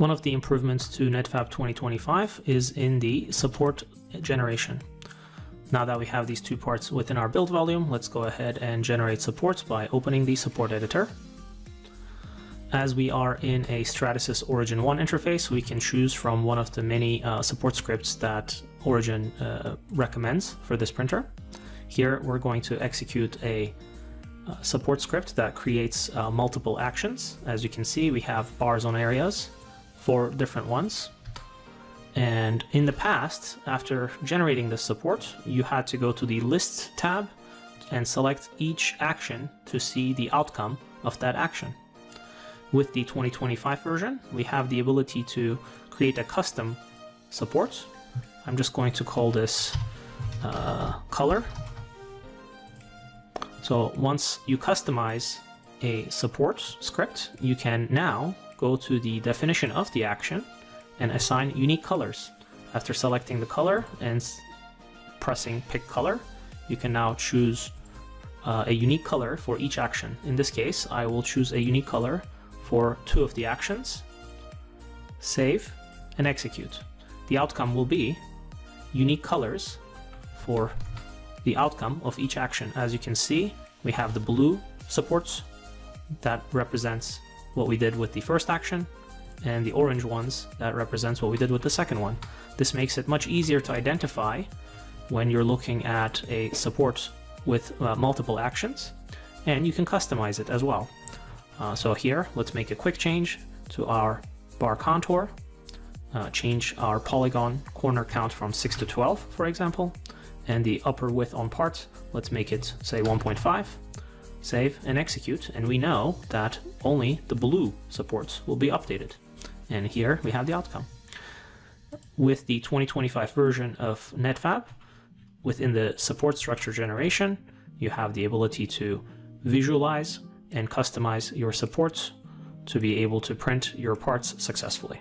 One of the improvements to Netfabb 2025 is in the support generation. Now that we have these two parts within our build volume, let's go ahead and generate supports by opening the support editor. As we are in a Stratasys Origin 1 interface, we can choose from one of the many uh, support scripts that Origin uh, recommends for this printer. Here we're going to execute a uh, support script that creates uh, multiple actions. As you can see, we have bars on areas, four different ones. And in the past, after generating this support, you had to go to the List tab and select each action to see the outcome of that action. With the 2025 version, we have the ability to create a custom support. I'm just going to call this uh, color. So once you customize a support script, you can now go to the definition of the action and assign unique colors. After selecting the color and pressing pick color, you can now choose uh, a unique color for each action. In this case, I will choose a unique color for two of the actions, save, and execute. The outcome will be unique colors for the outcome of each action. As you can see, we have the blue supports that represents what we did with the first action, and the orange ones that represents what we did with the second one. This makes it much easier to identify when you're looking at a support with uh, multiple actions, and you can customize it as well. Uh, so here, let's make a quick change to our bar contour. Uh, change our polygon corner count from 6 to 12, for example. And the upper width on parts, let's make it, say, 1.5. Save and execute, and we know that only the blue supports will be updated. And here we have the outcome. With the 2025 version of Netfabb, within the support structure generation, you have the ability to visualize and customize your supports to be able to print your parts successfully.